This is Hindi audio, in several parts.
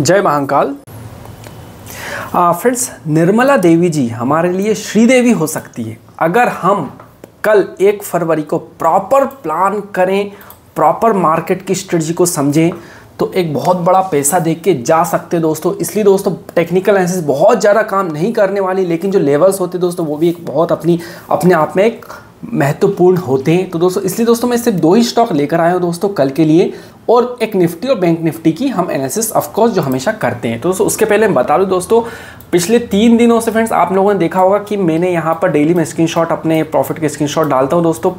जय महाकाल। फ्रेंड्स निर्मला देवी जी हमारे लिए श्रीदेवी हो सकती है। अगर हम कल एक फरवरी को प्रॉपर प्लान करें प्रॉपर मार्केट की स्ट्रेटजी को समझें तो एक बहुत बड़ा पैसा देख के जा सकते दोस्तों। इसलिए दोस्तों टेक्निकल एनालिसिस बहुत ज़्यादा काम नहीं करने वाली, लेकिन जो लेवल्स होते दोस्तों, वो भी एक बहुत अपनी, अपने आप में एक महत्वपूर्ण होते हैं। तो दोस्तों, इसलिए दोस्तों, मैं सिर्फ़ दो ही स्टॉक लेकर आया हूँ दोस्तों, कल के लिए। और एक निफ्टी और बैंक निफ्टी की हम एनालिसिस ऑफकोर्स जो हमेशा करते हैं। तो उसके पहले मैं बता दूँ दोस्तों पिछले तीन दिनों से फ्रेंड्स आप लोगों ने देखा होगा कि मैंने यहाँ पर डेली में स्क्रीनशॉट अपने प्रॉफिट के स्क्रीनशॉट डालता हूँ दोस्तों।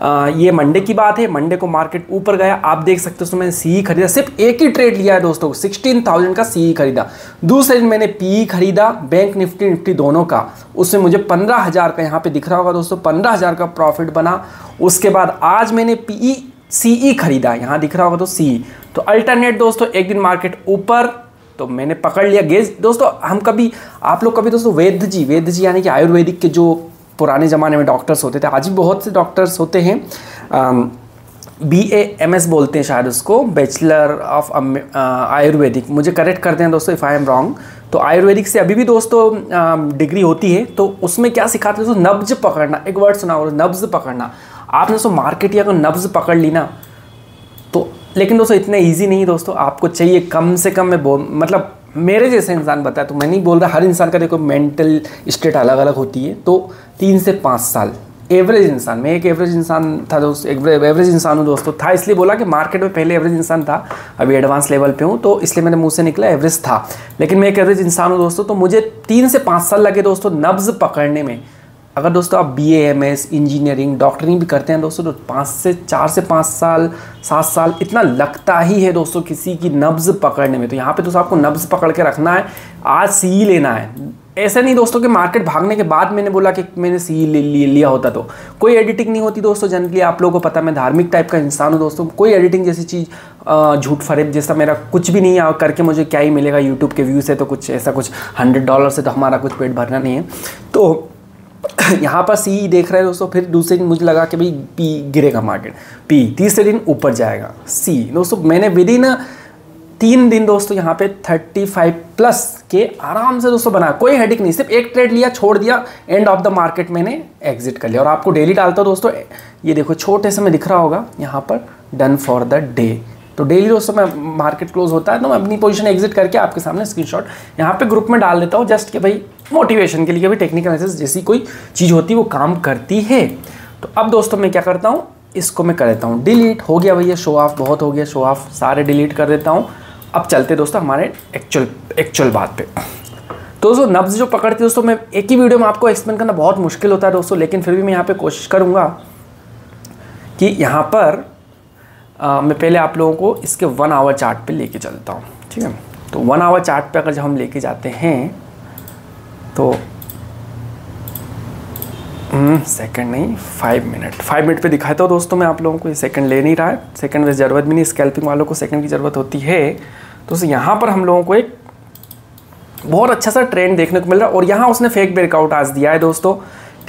आ, ये मंडे की बात है मंडे को मार्केट ऊपर गया। आप देख सकते हो मैंने सी खरीदा सिर्फ़ एक ही ट्रेड लिया है दोस्तों सिक्सटीन थाउज़ेंड का सी खरीदा। दूसरे दिन मैंने पी खरीदा बैंक निफ्टी निफ्टी दोनों का। उसमें मुझे पंद्रह हज़ार का यहाँ पे दिख रहा होगा दोस्तों पंद्रह हज़ार का प्रॉफिट बना। उसके बाद आज मैंने पी सी खरीदा यहाँ दिख रहा होगा तो सी तो अल्टरनेट दोस्तों, एक दिन मार्केट ऊपर तो मैंने पकड़ लिया गेज दोस्तों, हम कभी, आप लोग कभी दोस्तों वैद्य जी वैद्य जी यानी कि आयुर्वेदिक के जो पुराने ज़माने में डॉक्टर्स होते थे, आज भी बहुत से डॉक्टर्स होते हैं बी ए एम एस बोलते हैं शायद उसको बैचलर ऑफ़ आयुर्वेदिक मुझे करेक्ट करते हैं दोस्तों इफ़ आई एम रॉन्ग तो आयुर्वेदिक से अभी भी दोस्तों डिग्री होती है तो उसमें क्या सिखाते हैं दोस्तों? नब्ज पकड़ना। एक वर्ड सुना नब्ज पकड़ना। आपने दोस्तों मार्केट या नब्ज पकड़ ली ना। तो लेकिन दोस्तों, इतने ईजी नहीं दोस्तों, आपको चाहिए कम से कम मैं बोल मतलब मेरे जैसे इंसान बताया तो मैं नहीं बोल रहा, हर इंसान का देखो मेंटल स्टेट अलग अलग होती है। तो तीन से पाँच साल एवरेज इंसान, मैं एक एवरेज इंसान था दोस्त एवरेज इंसान हूँ दोस्तों, था, इसलिए बोला कि मार्केट में पहले एवरेज इंसान था, अभी एडवांस लेवल पे हूँ तो इसलिए मैंने मुँह से निकला एवरेज था। लेकिन मैं एक एवरेज इंसान हूँ दोस्तों तो मुझे तीन से पाँच साल लगे दोस्तों नब्ज पकड़ने में। अगर दोस्तों आप B M S engineering doctoring भी करते हैं दोस्तों तो पाँच से चार से पाँच साल, सात साल इतना लगता ही है दोस्तों किसी की नब्ज पकड़ने में। तो यहाँ पे दोस्तों आपको नब्ज पकड़ के रखना है, आज सी लेना है। ऐसा नहीं दोस्तों कि मार्केट भागने के बाद मैंने बोला कि मैंने सी ले लिया होता तो। कोई एडिटिंग नहीं होती दोस्तों, जनरली आप लोगों को पता मैं धार्मिक टाइप का इंसान हूँ दोस्तों। कोई एडिटिंग जैसी चीज़ झूठ फरेब जैसा मेरा कुछ भी नहीं करके मुझे क्या ही मिलेगा यूट्यूब के व्यू से तो कुछ ऐसा कुछ हंड्रेड डॉलर से तो हमारा कुछ पेट भरना नहीं है। तो यहाँ पर सी देख रहे हैं दोस्तों, फिर दूसरे दिन मुझे लगा कि भाई पी गिरेगा मार्केट पी तीसरे दिन ऊपर जाएगा। सी दोस्तों, मैंने विद इन तीन दिन दोस्तों यहाँ पे 35 प्लस के आराम से दोस्तों बना। कोई हेडिक नहीं, सिर्फ़ एक ट्रेड लिया, छोड़ दिया एंड ऑफ़ द मार्केट मैंने एग्जिट कर लिया। और आपको डेली डालता हूँ दोस्तों, ये देखो, छोटे से में दिख रहा होगा, यहाँ पर डन फॉर द डे तो डेली दोस्तों मैं मार्केट क्लोज होता है तो मैं अपनी पोजीशन एग्जिट करके आपके सामने स्क्रीनशॉट यहाँ पे ग्रुप में डाल देता हूँ जस्ट कि भाई मोटिवेशन के लिए भी टेक्निकल एनालिसिस जैसी कोई चीज़ होती है, वो काम करती है। तो अब दोस्तों मैं क्या करता हूँ, इसको मैं कर देता हूँ। डिलीट हो गया भैया शो ऑफ़ बहुत हो गया शो ऑफ़ सारे डिलीट कर देता हूँ। अब चलते दोस्तों हमारे एक्चुअल एक्चुअल बात पे। तो दोस्तों नब्ज जो पकड़ती है दोस्तों, मैं एक ही वीडियो में आपको एक्सप्लेन करना बहुत मुश्किल होता है दोस्तों, लेकिन फिर भी मैं यहाँ पे कोशिश करूँगा कि यहाँ पर आ, मैं पहले आप लोगों को इसके वन आवर चार्ट पे लेके चलता हूँ ठीक है? तो वन आवर चार्ट पे अगर जब हम लेके जाते हैं तो सेकंड हम्म, नहीं फाइव मिनट फाइव मिनट पे दिखाता हूँ दोस्तों मैं आप लोगों को ये सेकंड ले नहीं रहा है सेकंड में ज़रूरत भी नहीं स्कैल्पिंग वालों को सेकंड की ज़रूरत होती है। तो यहाँ पर हम लोगों को एक बहुत अच्छा सा ट्रेंड देखने को मिल रहा है और यहाँ उसने फेक ब्रेकआउट आज दिया है दोस्तों।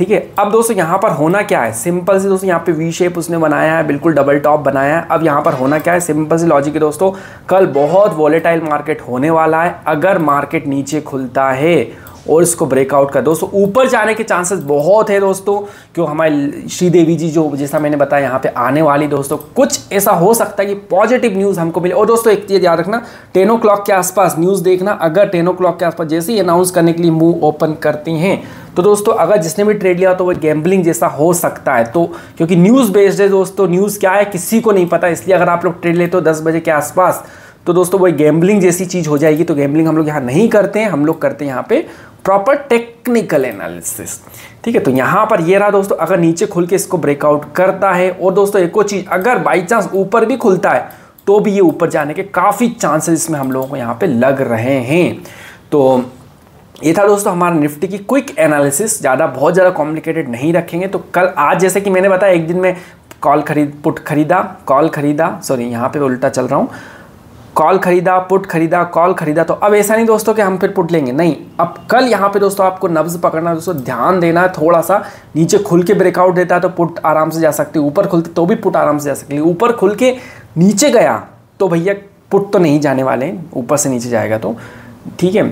ठीक है? अब दोस्तों यहाँ पर होना क्या है? सिंपल से दोस्तों यहाँ पे वी शेप उसने बनाया है, बिल्कुल डबल टॉप बनाया है। अब यहाँ पर होना क्या है? सिंपल से लॉजिक है दोस्तों। कल बहुत वॉलेटाइल मार्केट होने वाला है। अगर मार्केट नीचे खुलता है और इसको ब्रेकआउट कर, दोस्तों, ऊपर जाने के चांसेस बहुत है दोस्तों। क्यों? हमारे श्रीदेवी जी जो, जैसा मैंने बताया, यहाँ पे आने वाली दोस्तों, कुछ ऐसा हो सकता है कि पॉजिटिव न्यूज़ हमको मिले। और दोस्तों, एक चीज़ याद रखना टेन ओ के आसपास न्यूज़ देखना। अगर टेन ओ के आसपास जैसे ही अनाउंस करने के लिए मुँह ओपन करती हैं तो दोस्तों, अगर जिसने भी ट्रेड लिया तो वो गैम्बलिंग जैसा हो सकता है। तो क्योंकि न्यूज़ बेस्ड है दोस्तों न्यूज़ क्या है किसी को नहीं पता, इसलिए अगर आप लोग ट्रेड लेते हो दस बजे के आसपास तो दोस्तों वही गैम्बलिंग जैसी चीज़ हो जाएगी। तो गैम्बलिंग हम लोग यहाँ नहीं करते हैं, हम लोग करते हैं यहाँ पे प्रॉपर टेक्निकल एनालिसिस ठीक है तो यहाँ पर ये रहा दोस्तों, अगर नीचे खुल के इसको ब्रेकआउट करता है, और दोस्तों एक और चीज़, अगर बाई चांस ऊपर भी खुलता है तो भी ये ऊपर जाने के काफ़ी चांसेस इसमें हम लोगों को यहाँ पे लग रहे हैं। तो ये था दोस्तों हमारा निफ्टी की क्विक एनालिसिस ज़्यादा बहुत ज़्यादा कॉम्प्लिकेटेड नहीं रखेंगे। तो कल आज जैसे कि मैंने बताया, एक दिन में कॉल खरीद पुट खरीदा कॉल खरीदा सॉरी यहाँ पे उल्टा चल रहा हूँ। कॉल खरीदा पुट खरीदा कॉल खरीदा तो अब ऐसा नहीं दोस्तों कि हम फिर पुट लेंगे। नहीं, अब कल यहाँ पे दोस्तों आपको नब्ज पकड़ना, दोस्तों ध्यान देना है थोड़ा सा नीचे खुल के ब्रेकआउट देता है तो पुट आराम से जा सकती है। ऊपर खुलते तो भी पुट आराम से जा सकती है। ऊपर खुल के नीचे गया तो भैया पुट तो नहीं जाने वाले, ऊपर से नीचे जाएगा तो। ठीक है?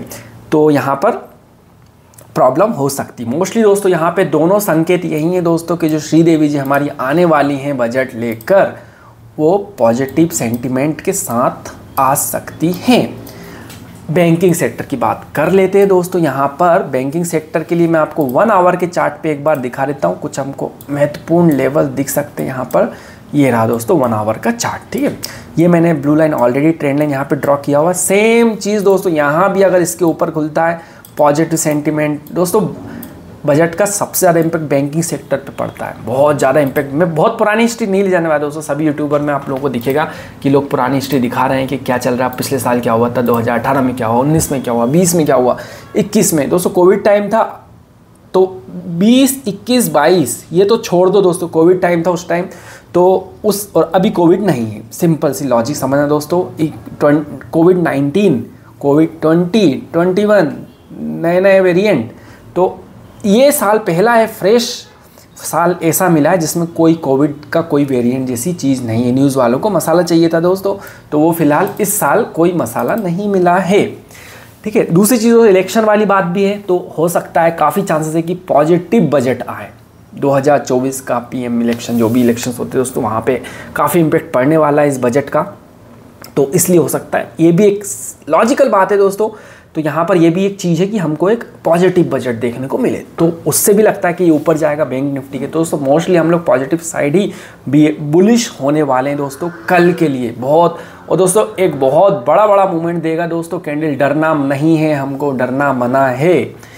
तो यहाँ पर प्रॉब्लम हो सकती। मोस्टली दोस्तों, यहाँ पे दोनों संकेत यही है दोस्तों कि जो श्रीदेवी जी हमारी आने वाली हैं बजट लेकर, वो पॉजिटिव सेंटिमेंट के साथ आ सकती हैं। बैंकिंग सेक्टर की बात कर लेते हैं दोस्तों, यहाँ पर बैंकिंग सेक्टर के लिए मैं आपको वन आवर के चार्ट पे एक बार दिखा देता हूँ। कुछ हमको महत्वपूर्ण लेवल दिख सकते हैं यहाँ पर। ये रहा दोस्तों वन आवर का चार्ट ठीक है? ये मैंने blue line already trend line यहाँ पे ड्रॉ किया हुआ। सेम चीज़ दोस्तों, यहाँ भी अगर इसके ऊपर खुलता है पॉजिटिव सेंटिमेंट दोस्तों बजट का सबसे ज़्यादा इम्पैक्ट बैंकिंग सेक्टर पे पड़ता है। बहुत ज़्यादा इम्पैक्ट मैं बहुत पुरानी हिस्ट्री नहीं ले जाने वाला दोस्तों, सभी यूट्यूबर में आप लोगों को दिखेगा कि लोग पुरानी हिस्ट्री दिखा रहे हैं कि क्या चल रहा है, पिछले साल क्या हुआ था 2018 में क्या हुआ 19 में क्या हुआ 20 में क्या हुआ 21 में। दोस्तों कोविड टाइम था तो 20 21 22 ये तो छोड़ दो दोस्तों कोविड टाइम था उस टाइम तो उस, और अभी कोविड नहीं है। सिंपल सी लॉजिक समझना दोस्तों। एक covid nineteen, covid twenty twenty one नए नए वेरिएंट तो ये साल पहला है फ्रेश साल ऐसा मिला है जिसमें कोई कोविड का कोई वेरिएंट जैसी चीज़ नहीं है। न्यूज़ वालों को मसाला चाहिए था दोस्तों। तो वो फ़िलहाल इस साल कोई मसाला नहीं मिला है। ठीक है, दूसरी चीज़ इलेक्शन वाली बात भी है। तो हो सकता है काफ़ी चांसेस है कि पॉजिटिव बजट आए। 2024 का पीएम इलेक्शन, जो भी इलेक्शंस होते हैं, दोस्तों, वहाँ पे काफ़ी इम्पेक्ट पड़ने वाला है इस बजट का। तो इसलिए हो सकता है। ये भी एक लॉजिकल बात है दोस्तों। तो यहाँ पर ये भी एक चीज़ है कि हमको एक पॉजिटिव बजट देखने को मिले। तो उससे भी लगता है कि ये ऊपर जाएगा बैंक निफ्टी के। तो दोस्तों मोस्टली हम लोग पॉजिटिव साइड ही बुलिश होने वाले हैं दोस्तों, कल के लिए। बहुत और दोस्तों, एक बहुत बड़ा बड़ा मूवमेंट देगा दोस्तों। कैंडल डरना नहीं है हमको, डरना मना है।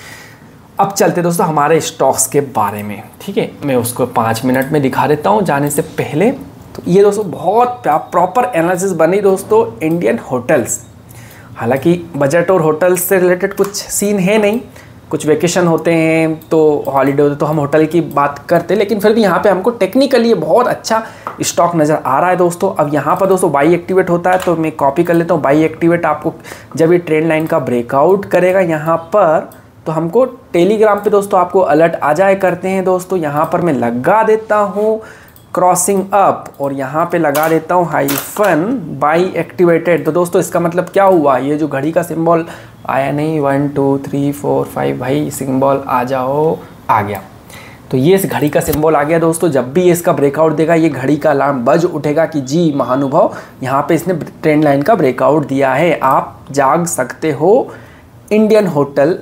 अब चलते दोस्तों हमारे स्टॉक्स के बारे में, ठीक है? मैं उसको पाँच मिनट में दिखा देता हूँ, जाने से पहले। तो ये दोस्तों बहुत प्रॉपर एनालिसिस बनी दोस्तों इंडियन होटल्स हालाँकि बजट और होटल्स से रिलेटेड कुछ सीन है नहीं। कुछ वेकेशन होते हैं तो हॉलीडे होते तो हम होटल की बात करते लेकिन फिर भी यहाँ पे हमको टेक्निकली बहुत अच्छा स्टॉक नज़र आ रहा है दोस्तों। अब यहाँ पर दोस्तों बाई एक्टिवेट होता है तो मैं कॉपी कर लेता हूँ। बाई एक्टिवेट आपको जब ये ट्रेंड लाइन का ब्रेकआउट करेगा, यहाँ पर तो हमको टेलीग्राम पे दोस्तों आपको अलर्ट आ जाए करते हैं दोस्तों। यहाँ पर मैं लगा देता हूँ क्रॉसिंग अप और यहाँ पे लगा देता हूँ हाइफन बाई एक्टिवेटेड तो दोस्तों, इसका मतलब क्या हुआ? ये जो घड़ी का सिंबल आया नहीं one two three four five भाई सिंबल आ जाओ, आ गया। तो ये इस घड़ी का सिंबल आ गया दोस्तों। जब भी ये इसका ब्रेकआउट देगा, ये घड़ी का अलार्म बज उठेगा कि जी, महानुभव, यहाँ पे इसने ट्रेंड लाइन का ब्रेकआउट दिया है। आप जाग सकते हो। इंडियन होटल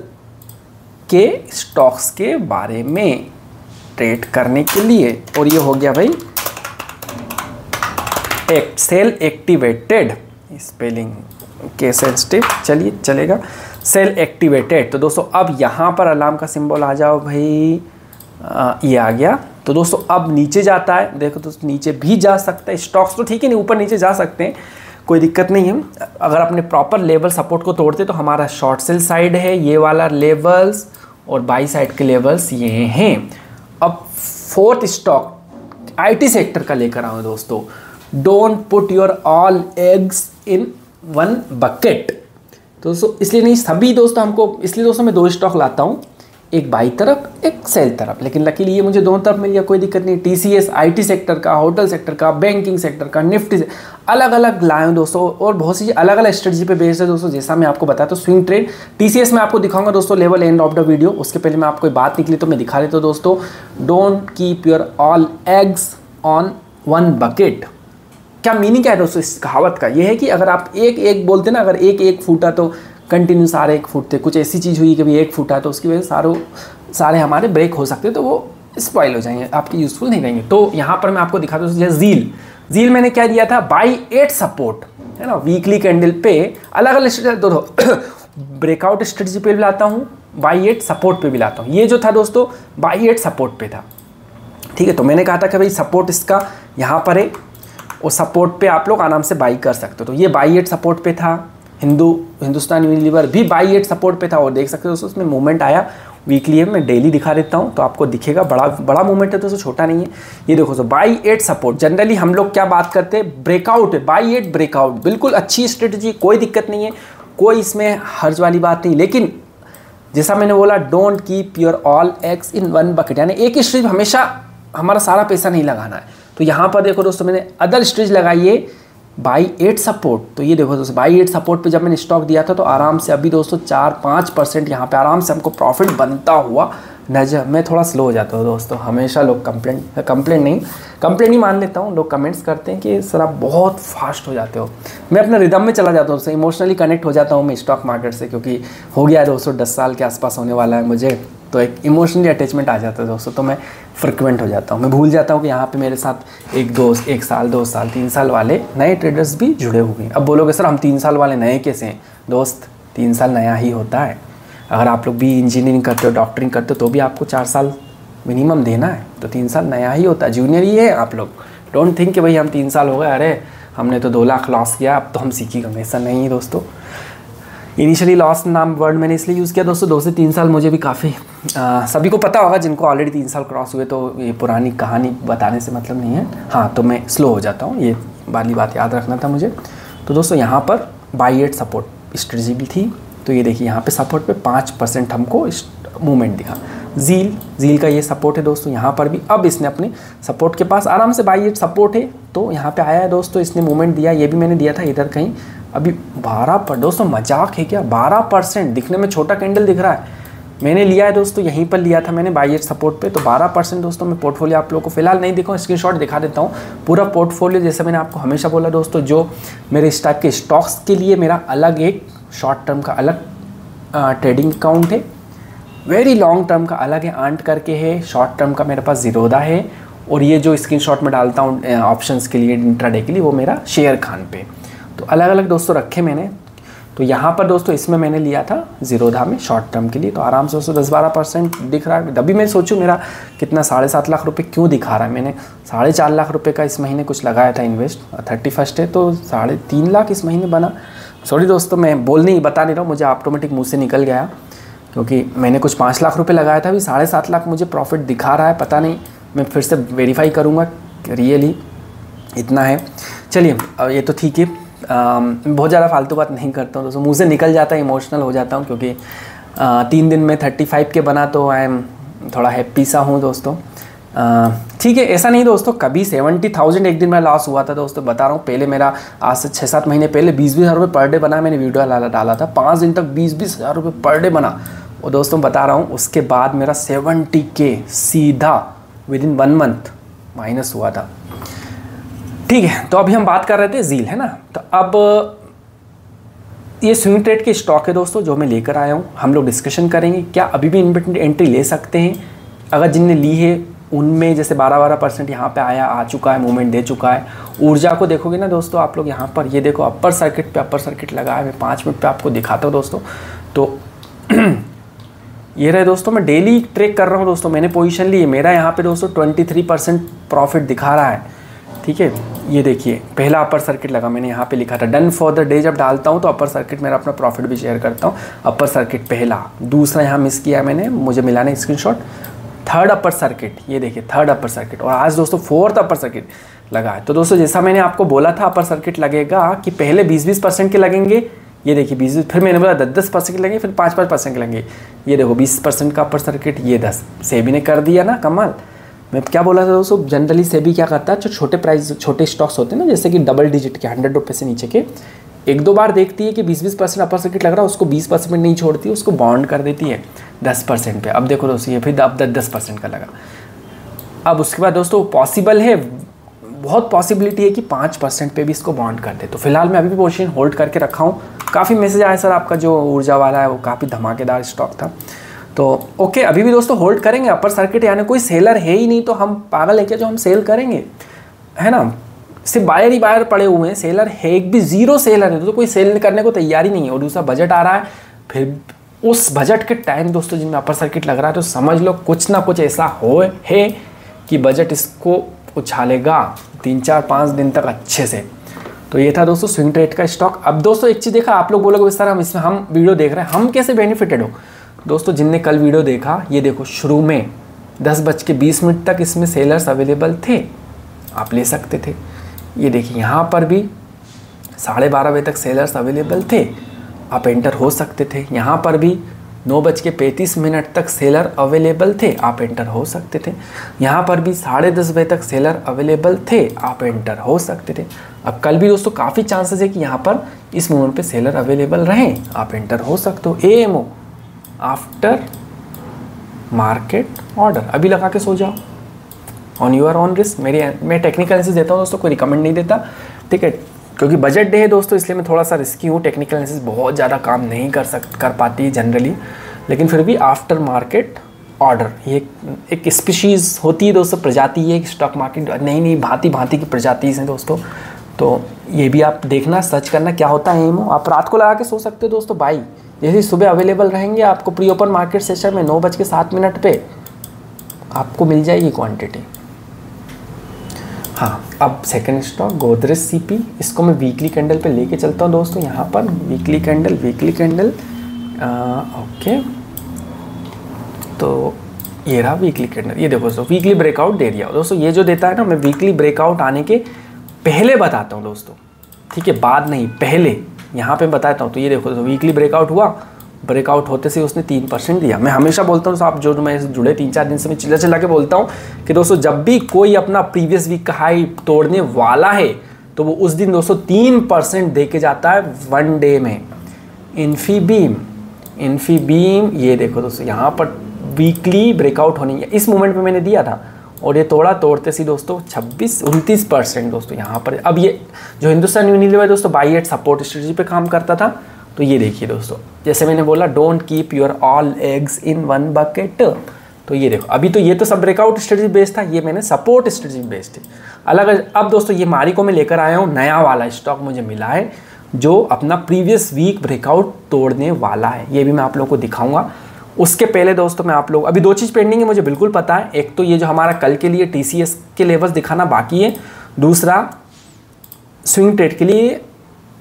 के स्टॉक्स के बारे में ट्रेड करने के लिए। और ये हो गया भाई एक सेल एक्टिवेटेड स्पेलिंग के सेंसिटिव चलिए चलेगा। सेल एक्टिवेटेड तो दोस्तों अब यहाँ पर अलार्म का सिंबल आ जाओ भाई। आ, ये आ गया। तो दोस्तों अब नीचे जाता है। देखो दोस्तों नीचे भी जा सकता है। स्टॉक्स तो ठीक है नहीं ऊपर नीचे जा सकते हैं। कोई दिक्कत नहीं है। अगर अपने प्रॉपर लेवल सपोर्ट को तोड़ते तो हमारा शॉर्ट सेल साइड है। ये वाला लेवल्स और बाई साइड के लेवल्स ये हैं। अब फोर्थ स्टॉक आईटी सेक्टर का लेकर आऊँ दोस्तों। Don't put your all eggs in one bucket दोस्तों, इसलिए नहीं, सभी दोस्तों हमको, इसलिए दोस्तों मैं दो स्टॉक लाता हूँ। एक बाई तरफ़, एक सेल तरफ़। लेकिन लकीली ये मुझे दोनों तरफ़ मिल गया, कोई दिक्कत नहीं। T C S I T sector का होटल सेक्टर का बैंकिंग सेक्टर का निफ्टी अलग अलग लाए दोस्तों, और बहुत सी अलग अलग स्ट्रेटजी पे बेस्ड है दोस्तों, जैसा मैं आपको बताता हूँ swing trade T C S में आपको दिखाऊँगा दोस्तों level end of the video उसके पहले मैं आपको बात निकली तो मैं दिखा देता हूँ दोस्तों। Don't keep your all eggs on one bucket क्या मीनिंग क्या है दोस्तों इस कहावत का? ये है कि अगर आप एक एक बोलते ना, अगर एक एक फूटा तो कंटिन्यू सारे एक फूटते, कुछ ऐसी चीज़ हुई कि भाई एक फूटा तो उसकी वजह से सारों, सारे हमारे ब्रेक हो सकते तो वो स्पॉइल हो जाएँगे, आपके यूज़फुल नहीं रहेंगे। तो यहाँ पर मैं आपको दिखाता हूँ, जैसे जील जील मैंने क्या दिया था? बाई एट सपोर्ट है ना? वीकली कैंडल पे अलग अलग दो ब्रेकआउट स्ट्रेटजी पे भी लाता हूँ बाई एट सपोर्ट पे भी लाता हूँ। ये जो था दोस्तों बाई एट सपोर्ट पे था। ठीक है तो मैंने कहा था कि भाई सपोर्ट इसका यहाँ पर है, और सपोर्ट पे आप लोग आराम से बाई कर सकते हो। तो ये बाई एट सपोर्ट पे था। हिंदू, हिंदुस्तान यूनिलीवर भी बाई एट सपोर्ट पे था और देख सकते हो दोस्तों, उसमें मूवमेंट आया। वीकली है मैं डेली दिखा देता हूँ तो आपको दिखेगा, बड़ा बड़ा मूवमेंट है दोस्तों, छोटा नहीं है। ये देखो so buy at support generally हम लोग क्या बात करते हैं? ब्रेकआउट है बाई एट ब्रेकआउट बिल्कुल अच्छी स्ट्रेटजी कोई दिक्कत नहीं है, कोई इसमें हर्ज वाली बात नहीं। लेकिन, जैसा मैंने बोला don't keep your all eggs in one bucket यानी एक ही स्ट्रेज हमेशा, हमारा सारा पैसा नहीं लगाना है। तो यहाँ पर देखो दोस्तों, मैंने अदर स्ट्रेज लगाई है। बाई एट सपोर्ट तो ये देखो दोस्तों, बाई एट सपोर्ट पे जब मैंने स्टॉक दिया था तो आराम से अभी दोस्तों चार पाँच परसेंट यहाँ पर आराम से हमको प्रॉफिट बनता हुआ नज़र, मैं थोड़ा स्लो हो जाता हूँ दोस्तों, हमेशा लोग कंप्लेंट कंप्लेंट नहीं कंप्लेंट ही मान लेता हूँ, लोग कमेंट्स करते हैं कि सर आप बहुत फास्ट हो जाते हो। मैं अपने रिदम में चला जाता हूँ उससे इमोशनली कनेक्ट हो जाता हूँ मैं स्टॉक मार्केट से, क्योंकि हो गया है दोस्तों, दस साल के आसपास होने वाला है मुझे। तो एक इमोशनली अटैचमेंट आ जाता है दोस्तों तो मैं फ्रिक्वेंट हो जाता हूँ। मैं भूल जाता हूँ कि यहाँ पे मेरे साथ एक दोस्त, एक साल, दो साल, तीन साल वाले नए ट्रेडर्स भी जुड़े हुए हैं। अब बोलोगे, सर, हम तीन साल वाले नए कैसे हैं? दोस्त, तीन साल नया ही होता है। अगर आप लोग भी इंजीनियरिंग करते हो डॉक्टरिंग करते हो तो भी आपको चार साल मिनिमम देना है। तो तीन साल नया ही होता है। जूनियर ही है आप लोग। डोंट थिंक कि भाई हम तीन साल हो गए। अरे, हमने तो दो लाख लॉस किया, अब तो हम सीखेंगे ऐसा नहीं है दोस्तों। इनिशियली लॉस नाम वर्ड मैंने इसलिए यूज़ किया, दोस्तों, दो से तीन साल मुझे भी काफ़ी सभी को पता होगा, जिनको ऑलरेडी तीन साल क्रॉस हुए तो ये पुरानी कहानी बताने से मतलब नहीं है। हाँ तो मैं स्लो हो जाता हूँ, ये वाली बात याद रखना था मुझे। तो दोस्तों, यहाँ पर बाई एट सपोर्ट स्ट्रेजिबल थी। तो ये देखिए, यहाँ पे सपोर्ट पे पाँच परसेंट हमको मूवमेंट दिखा। जील जील का ये सपोर्ट है दोस्तों, यहाँ पर भी। अब इसने अपने सपोर्ट के पास आराम से बाई सपोर्ट है तो यहाँ पे आया है दोस्तों, इसने मूवमेंट दिया, ये भी मैंने दिया था इधर कहीं। अभी बारह पर, दोस्तों मज़ाक है क्या? बारह परसेंट दिखने में छोटा कैंडल दिख रहा है। मैंने लिया है दोस्तों, यहीं पर लिया था मैंने बाई सपोर्ट पे तो 12 परसेंट दोस्तों मैं पोर्टफोलियो आप लोगों को फ़िलहाल नहीं दिखाऊँ स्क्रीनशॉट दिखा देता हूँ। पूरा पोर्टफोलियो जैसे मैंने आपको हमेशा बोला दोस्तों, जो मेरे इस टाइप के स्टॉक्स के लिए मेरा अलग एक शॉर्ट टर्म का अलग ट्रेडिंग अकाउंट है। वेरी लॉन्ग टर्म का अलग है आंट करके है शॉर्ट टर्म का मेरे पास ज़ीरोदा है, और ये जो स्क्रीनशॉट में डालता हूँ ऑप्शंस के लिए इंट्राडे के लिए, वो मेरा शेयर खान पे। तो अलग अलग दोस्तों रखे मैंने। तो यहाँ पर दोस्तों इसमें मैंने लिया था जीरोधा में शॉर्ट टर्म के लिए। तो आराम से दोस्तों दस बारह परसेंट दिख रहा है। अभी मैं सोचूं मेरा कितना साढ़े सात लाख रुपए क्यों दिखा रहा है मैंने। साढ़े चार लाख रुपए का इस महीने कुछ लगाया था इन्वेस्ट थर्टी फ़र्स्ट है तो साढ़े तीन लाख इस महीने बना। सॉरी दोस्तों, मैं बोल नहीं, बता नहीं रहा हूँ, मुझे ऑटोमेटिक मुँह से निकल गया। क्योंकि मैंने कुछ पाँच लाख रुपये लगाया था अभी साढ़े सात लाख मुझे प्रॉफिट दिखा रहा है पता नहीं। मैं फिर से वेरीफाई करूँगा रियली इतना है। चलिए ये तो ठीक है। बहुत ज़्यादा फालतू बात नहीं करता हूँ दोस्तों। मुँह से निकल जाता है इमोशनल हो जाता हूँ क्योंकि आ, तीन दिन में थर्टी फाइव के बना तो आई एम थोड़ा हैप्पी सा हूँ दोस्तों। ठीक है ऐसा नहीं दोस्तों कभी सेवेंटी थाउज़ेंड एक दिन मेरा लॉस हुआ था दोस्तों बता रहा हूँ। पहले मेरा आज से छः सात महीने पहले बीस बीस हज़ार रुपये पर डे बना मैंने वीडियो डाला था। पाँच दिन तक बीस बीस हज़ार रुपये पर डे बना। और दोस्तों बता रहा हूँ, उसके बाद मेरा सेवेंटी के सीधा within one month minus हुआ था। ठीक है तो अभी हम बात कर रहे थे जील है ना? तो अब ये स्विंग ट्रेड के स्टॉक है दोस्तों, जो मैं लेकर आया हूँ। हम लोग डिस्कशन करेंगे, क्या अभी भी इन्वेंट एंट्री ले सकते हैं? अगर जिनने ली है, उनमें जैसे 12-12 परसेंट यहाँ पर आया, आ चुका है मूवमेंट दे चुका है। ऊर्जा को देखोगे ना दोस्तों, आप लोग यहाँ पर, ये देखो अपर सर्किट पे अपर सर्किट लगा है। मैं पाँच मिनट पे आपको दिखाता हूँ दोस्तों। तो ये रहे दोस्तों, मैं डेली ट्रेक कर रहा हूँ दोस्तों, मैंने पोजीशन ली है। मेरा यहाँ पे दोस्तों 23 परसेंट प्रॉफिट दिखा रहा है। ठीक है? ये देखिए, पहला अपर सर्किट लगा मैंने यहाँ पे लिखा था। डन फॉर द डे जब डालता हूँ तो अपर सर्किट मेरा अपना प्रॉफिट भी शेयर करता हूँ। अपर सर्किट पहला। दूसरा यहाँ मिस किया मैंने, मुझे मिला नहीं स्क्रीन थर्ड अपर सर्किट ये देखिए थर्ड अपर सर्किट और आज दोस्तों फोर्थ अपर सर्किट लगा है। तो दोस्तों, जैसा मैंने आपको बोला था अपर सर्किट लगेगा कि पहले बीस बीस परसेंट के लगेंगे ये देखिए, बीस फिर मैंने बोला, दस दस परसेंट के लगेंगे फिर पाँच पाँच परसेंट के लगेंगे ये देखो, बीस परसेंट का अपर सर्किट ये दस। सेबी ने कर दिया ना, कमाल। मैं क्या बोला था दोस्तों जनरली सेबी क्या करता है, जो छोटे प्राइस छोटे स्टॉक्स होते हैं ना, जैसे कि डबल डिजिट के हंड्रेड रुपये से नीचे के, एक दो बार देखती है कि बीस बीस परसेंट अपर सर्किट लग रहा है, उसको बीस परसेंट नहीं छोड़ती, उसको बॉन्ड कर देती है दस परसेंट पे। अब देखो दोस्तों, ये फिर अब दस दस परसेंट का लगा। अब उसके बाद दोस्तों पॉसिबल है बहुत पॉसिबिलिटी है कि पाँच परसेंट पर भी इसको बॉन्ड कर दे। तो फ़िलहाल मैं अभी भी पोजिशन होल्ड करके रखा हूँ। काफ़ी मैसेज आया सर आपका जो ऊर्जा वाला है, वो काफ़ी धमाकेदार स्टॉक था। तो ओके अभी भी दोस्तों होल्ड करेंगे। अपर सर्किट यानी कोई सेलर है ही नहीं तो हम पागल है क्या जो हम सेल करेंगे? है ना? सिर्फ़ बायर ही बायर पड़े हुए हैं। सेलर है एक भी ज़ीरो सेलर है तो कोई सेल करने को तैयार ही नहीं है। और दूसरा बजट आ रहा है। फिर उस बजट के टाइम दोस्तों जिनमें अपर सर्किट लग रहा है तो समझ लो कुछ ना कुछ ऐसा हो है कि बजट इसको उछालेगा तीन चार पाँच दिन तक अच्छे से। तो ये था दोस्तों स्विंग ट्रेड का स्टॉक अब दोस्तों एक चीज़ देखा, आप लोग बोलोगे तरह हम इसमें, हम वीडियो देख रहे हैं, हम कैसे बेनिफिटेड हो? दोस्तों जिनने कल वीडियो देखा, ये देखो, शुरू में दस बज के बीस मिनट तक इसमें सेलर्स अवेलेबल थे। आप ले सकते थे। ये देखिए, यहाँ पर भी साढ़े बारह बजे तक सेलर्स अवेलेबल थे। आप एंटर हो सकते थे। यहाँ पर भी नौ बज के पैंतीस मिनट तक सेलर अवेलेबल थे, आप एंटर हो सकते थे। यहाँ पर भी साढ़े दस बजे तक सेलर अवेलेबल थे, आप एंटर हो सकते थे। अब कल भी दोस्तों काफ़ी चांसेस है कि यहाँ पर इस मोमेंट पे सेलर अवेलेबल रहें, आप एंटर हो सकते हो। A M O after market order अभी लगा के सो जाओ। ऑन यूर ऑन रिस्क मेरी, मैं टेक्निकल एनालिसिस देता हूँ दोस्तों, कोई रिकमेंड नहीं देता। ठीक है क्योंकि बजट डे है दोस्तों, इसलिए मैं थोड़ा सा रिस्की हूँ। टेक्निकल एनालिसिस बहुत ज़्यादा काम नहीं कर सक, कर पाती है जनरली लेकिन फिर भी आफ्टर मार्केट ऑर्डर ये एक स्पीशीज़ होती है दोस्तों, प्रजाति है स्टॉक मार्केट नई नई भांति भांति की प्रजाति हैं दोस्तों। तो ये भी आप देखना सर्च करना क्या होता है एमओ आप रात को लगा के सो सकते हो दोस्तों बाई जैसे सुबह अवेलेबल रहेंगे, आपको प्री ओपन मार्केट सेशन में नौ बज के सात मिनट पे आपको मिल जाएगी क्वांटिटी हाँ अब सेकंड स्टॉक गोदरेज सीपी इसको मैं वीकली कैंडल पे लेके चलता हूँ दोस्तों, यहाँ पर weekly candle weekly candle okay तो ये रहा वीकली कैंडल ये देखो दोस्तों वीकली ब्रेकआउट दे दिया। दोस्तों, ये जो देता है ना, मैं वीकली ब्रेकआउट आने के पहले बताता हूँ दोस्तों। ठीक है, बाद नहीं, पहले। यहाँ पे बताता हूँ। तो ये देखो दोस्तों वीकली ब्रेकआउट हुआ। ब्रेकआउट होते से उसने तीन परसेंट दिया। मैं हमेशा बोलता हूँ आप जो मैं जुड़े तीन चार दिन से मैं चिल्ला चिल्ला के बोलता हूँ कि दोस्तों, जब भी कोई अपना प्रीवियस वीक का हाई तोड़ने वाला है तो वो उस दिन दोस्तों तीन परसेंट दे के जाता है वन डे में। इन्फी बीम इन्फी बीम ये देखो दोस्तों, यहाँ पर वीकली ब्रेकआउट होनी है इस मोमेंट पे मैंने दिया था। और ये तोड़ा, तोड़ते सी दोस्तों 26 उनतीस परसेंट दोस्तों यहाँ पर। अब ये जो हिंदुस्तान यूनिलीवर दोस्तों बाई एट सपोर्ट स्ट्रेटजी पे काम करता था। तो ये देखिए दोस्तों, जैसे मैंने बोला don't keep your all eggs in one bucket तो ये देखो, अभी तो ये तो सब ब्रेकआउट स्ट्रेटजी बेस्ड था, ये मैंने सपोर्ट स्ट्रेटजी बेस्ड थी अलग, अब दोस्तों ये मारी को मैं लेकर आया हूँ, नया वाला स्टॉक मुझे मिला है, जो अपना प्रीवियस वीक ब्रेकआउट तोड़ने वाला है। ये भी मैं आप लोग को दिखाऊँगा। उसके पहले दोस्तों मैं आप लोग, अभी दो चीज़ पेंडिंग है, मुझे बिल्कुल पता है। एक तो ये जो हमारा कल के लिए टीसीएस के लेवल्स दिखाना बाकी है। दूसरा स्विंग ट्रेड के लिए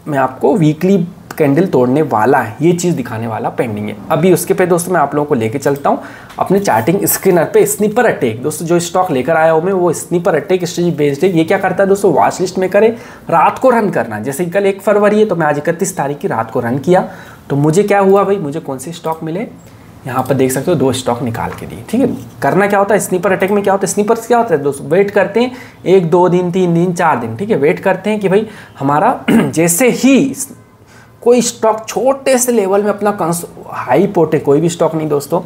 मैं आपको वीकली कैंडल तोड़ने वाला है, ये चीज़ दिखाने वाला पेंडिंग है। अभी उसके पे दोस्तों मैं आप लोगों को लेके चलता हूँ। अपने चार्टिंग स्क्रीनर पे स्नीपर अटैक दोस्तों, जो स्टॉक लेकर आया हूँ मैं, वो स्नीपर अटैक स्ट्रेजी बेस्ड है। ये क्या करता है दोस्तों? वॉच लिस्ट में करे, रात को रन करना। जैसे कल एक फरवरी है तो मैं आज इकतीस तारीख की रात को रन किया। तो मुझे क्या हुआ भाई? मुझे कौन से स्टॉक मिले? यहाँ पर देख सकते हो, दो स्टॉक निकाल के दिए। ठीक है? करना क्या होता है? स्नीपर अटैक में क्या होता है? स्नीपर क्या होता है दोस्तों? वेट करते हैं। एक, दो दिन, तीन दिन, चार दिन। ठीक है? वेट करते हैं कि भाई हमारा जैसे ही कोई स्टॉक छोटे से लेवल में अपना कंस हाई पोटे कोई भी स्टॉक नहीं दोस्तों।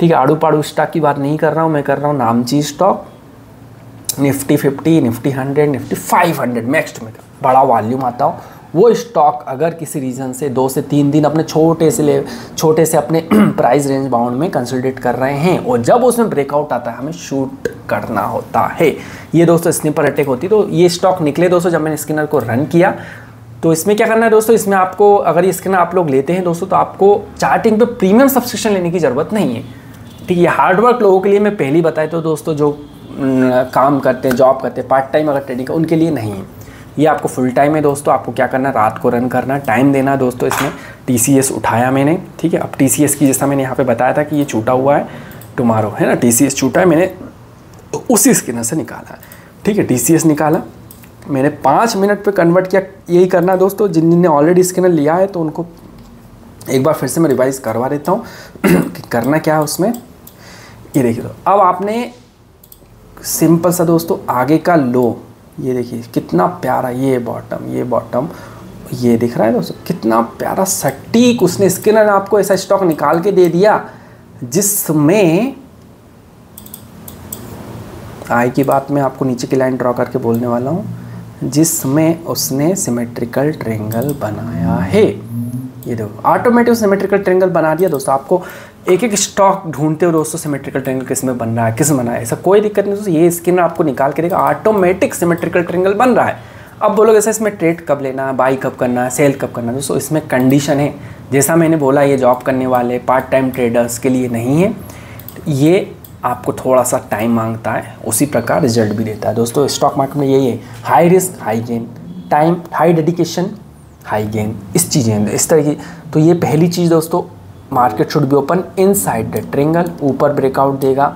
ठीक है आड़ू पाड़ू स्टॉक की बात नहीं कर रहा हूँ, मैं कर रहा हूँ नामची stock Nifty fifty Nifty hundred Nifty five hundred next में। बड़ा वॉल्यूम आता हो। वो स्टॉक अगर किसी रीज़न से दो से तीन दिन अपने छोटे से ले, छोटे से अपने प्राइस रेंज बाउंड में कंसल्टेट कर रहे हैं और जब उसमें ब्रेकआउट आता है, हमें शूट करना होता है। ये दोस्तों स्निपर अटैक होती तो ये स्टॉक निकले दोस्तों जब मैंने स्किनर को रन किया। तो इसमें क्या करना है दोस्तों? इसमें आपको, अगर ये स्किनर आप लोग लेते हैं दोस्तों तो आपको चार्टिंग पे प्रीमियम सब्सक्रिप्शन लेने की ज़रूरत नहीं है। ठीक है हार्डवर्क लोगों के लिए मैं पहली बताए तो दोस्तों, जो काम करते हैं जॉब करते हैं पार्ट टाइम अगर ट्रेडिंग उनके लिए नहीं है। ये आपको फुल टाइम है दोस्तों, आपको क्या करना रात को रन करना टाइम देना दोस्तों इसमें। टीसीएस उठाया मैंने, ठीक है? अब टीसीएस की, जैसा मैंने यहाँ पर बताया था कि ये छूटा हुआ है टुमारो है ना? टीसीएस छूटा है, मैंने उसी स्किनर से निकाला ठीक है टीसीएस निकाला मैंने पाँच मिनट पे कन्वर्ट किया। यही करना है दोस्तों, जिन जिन ने ऑलरेडी स्कैनर लिया है तो उनको एक बार फिर से मैं रिवाइज़ करवा देता हूँ कि करना क्या है उसमें। ये देखिए तो अब आपने सिंपल सा दोस्तों, आगे का लो ये देखिए, कितना प्यारा, ये बॉटम ये बॉटम ये दिख रहा है दोस्तों, कितना प्यारा सटीक उसने स्किनर आपको ऐसा स्टॉक निकाल के दे दिया, जिसमें आई की बात मैं आपको नीचे की लाइन ड्रॉ करके बोलने वाला हूँ। जिसमें उसने सिमेट्रिकल ट्रेंगल बनाया है। ये देखो ऑटोमेटिक सिमेट्रिकल ट्रेंगल बना दिया। दोस्तों, आपको एक एक स्टॉक ढूंढते हो दोस्तों सिमेट्रिकल ट्रेंगल किसमें बन रहा है, किसमें बना है। ऐसा कोई दिक्कत नहीं दोस्तों, ये स्किन आपको निकाल के देगा। ऑटोमेटिक सिमेट्रिकल ट्रेंगल बन रहा है। अब बोलोगे ऐसा इसमें ट्रेड कब लेना है बाई कब करना है सेल कब करना है, दोस्तों, इसमें कंडीशन है। जैसा मैंने बोला, ये जॉब करने वाले पार्ट टाइम ट्रेडर्स के लिए नहीं है। ये आपको थोड़ा सा टाइम माँगता है, उसी प्रकार रिज़ल्ट भी देता है। दोस्तों स्टॉक मार्केट में यही है high risk high gain time high dedication high gain इस चीज़ें इस तरह की तो ये पहली चीज़ दोस्तों market should be open inside the triangle ऊपर ब्रेकआउट देगा,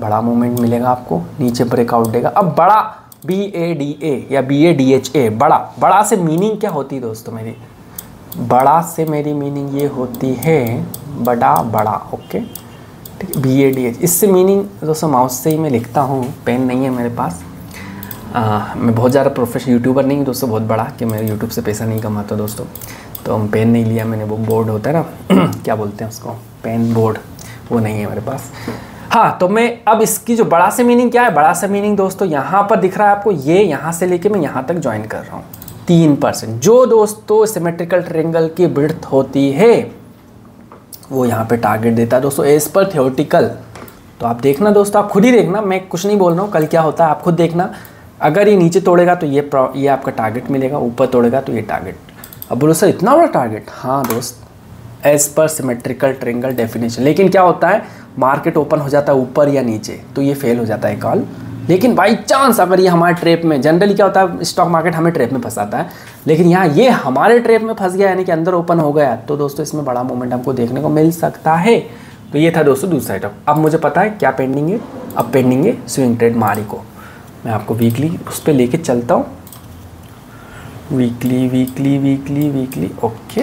बड़ा मूवमेंट मिलेगा आपको, नीचे ब्रेकआउट देगा। अब बड़ा बी ए डी ए या B A D H A बड़ा बड़ा से मीनिंग क्या होती है दोस्तों मेरी? बड़ा से मेरी मीनिंग ये होती है, बड़ा बड़ा ओके ठीक है बी ए डी एच इससे मीनिंग दोस्तों माउस से ही मैं लिखता हूँ पेन नहीं है मेरे पास। आ, मैं बहुत ज़्यादा प्रोफेशनल यूट्यूबर नहीं हूँ दोस्तों बहुत बड़ा कि मैं यूट्यूब से पैसा नहीं कमाता दोस्तों। तो हम पेन नहीं लिया मैंने वो बोर्ड होता है ना क्या बोलते हैं उसको? पेन बोर्ड वो नहीं है मेरे पास। हाँ तो मैं अब इसकी जो बड़ा से मीनिंग क्या है? बड़ा सा मीनिंग दोस्तों यहाँ पर दिख रहा है आपको ये यहाँ से लेके मैं यहाँ तक ज्वाइन कर रहा हूँ। तीन परसेंट जो दोस्तों सिमेट्रिकल ट्रेंगल की ब्रिथ होती है वो यहाँ पे टारगेट देता है। दोस्तों एज पर थियोटिकल तो आप देखना दोस्तों, आप खुद ही देखना। मैं कुछ नहीं बोल रहा हूँ, कल क्या होता है, आप खुद देखना। अगर ये नीचे तोड़ेगा तो ये ये आपका टारगेट मिलेगा। ऊपर तोड़ेगा तो ये टारगेट अब बोलो, सर, इतना बड़ा टारगेट हाँ दोस्त एज पर सिमेट्रिकल ट्रेंगल डेफिनेशन लेकिन क्या होता है मार्केट ओपन हो जाता है ऊपर या नीचे तो ये फेल हो जाता है, कॉल। लेकिन बाई चांस अगर ये हमारे ट्रेप में जनरली क्या होता है स्टॉक मार्केट हमें ट्रेप में फंसाता है। लेकिन यहाँ ये हमारे ट्रेप में फंस गया, यानी कि अंदर ओपन हो गया तो दोस्तों इसमें बड़ा मूवमेंट हमको देखने को मिल सकता है। तो ये था दोस्तों दूसरा आइटम अब मुझे पता है क्या पेंडिंग है, अब पेंडिंग है स्विंग ट्रेड मारी को। मैं आपको वीकली उस पर लेके चलता हूँ। Weekly weekly weekly weekly okay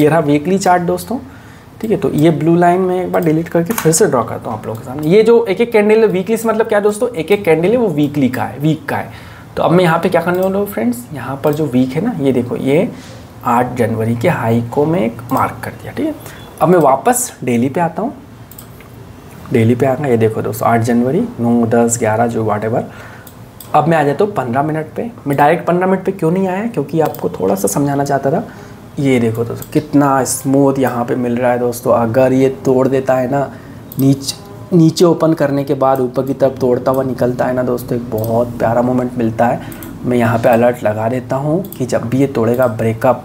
ये रहा वीकली चार्ट दोस्तों। ठीक है तो ये ब्लू लाइन में एक बार डिलीट करके फिर से ड्रॉ करता हूँ आप लोगों के सामने। ये जो एक एक कैंडल है वीकली से मतलब क्या दोस्तों? एक एक कैंडल है, वो वीकली का है वीक का है। तो अब मैं यहाँ पे क्या करने वाला हूँ फ्रेंड्स यहाँ पर जो वीक है ना, ये देखो, ये आठ जनवरी के हाई को मैं एक मार्क कर दिया, ठीक है? अब मैं वापस डेली पे आता हूँ। डेली पे आना, ये देखो दोस्तों, आठ जनवरी, नौ, दस, ग्यारह, जो वाट अब मैं आ जाता हूँ पंद्रह मिनट पे। मैं डायरेक्ट पंद्रह मिनट पे क्यों नहीं आया? क्योंकि आपको थोड़ा सा समझाना चाहता था। ये देखो दोस्तों, कितना स्मूथ यहाँ पे मिल रहा है दोस्तों। अगर ये तोड़ देता है ना, नीच, नीचे ओपन करने के बाद ऊपर की तरफ़ तोड़ता हुआ निकलता है ना दोस्तों, एक बहुत प्यारा मोमेंट मिलता है। मैं यहाँ पे अलर्ट लगा देता हूँ कि जब भी ये तोड़ेगा ब्रेकअप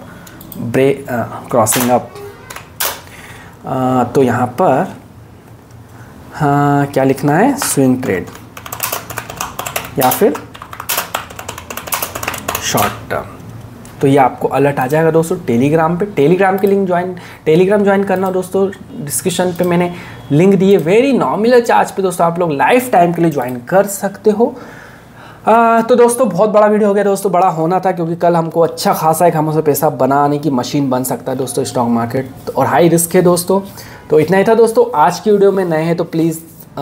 ब्रे क्रॉसिंग अप तो यहाँ पर हाँ क्या लिखना है? स्विंग ट्रेड या फिर शॉर्ट टर्म तो ये आपको अलर्ट आ जाएगा दोस्तों टेलीग्राम पे। टेलीग्राम की लिंक ज्वाइन टेलीग्राम ज्वाइन करना दोस्तों। डिस्क्रिप्शन पे मैंने लिंक दिए वेरी नॉमिनल चार्ज पे दोस्तों आप लोग लाइफ टाइम के लिए ज्वाइन कर सकते हो। आ, तो दोस्तों बहुत बड़ा वीडियो हो गया दोस्तों। बड़ा होना था क्योंकि कल हमको अच्छा खासा एक हमसे पैसा बनाने की मशीन बन सकता है दोस्तों स्टॉक मार्केट और हाई रिस्क है दोस्तों। तो इतना ही था दोस्तों। आज की वीडियो में नए हैं तो प्लीज़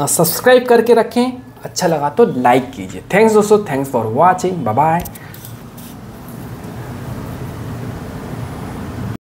सब्सक्राइब करके रखें। अच्छा लगा तो लाइक कीजिए। थैंक्स दोस्तों। Thanks for watching bye